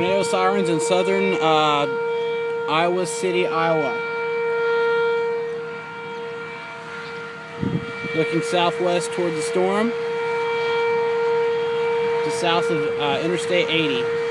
Tornado sirens in southern uh, Iowa City, Iowa. Looking southwest toward the storm, to south of uh, Interstate 80.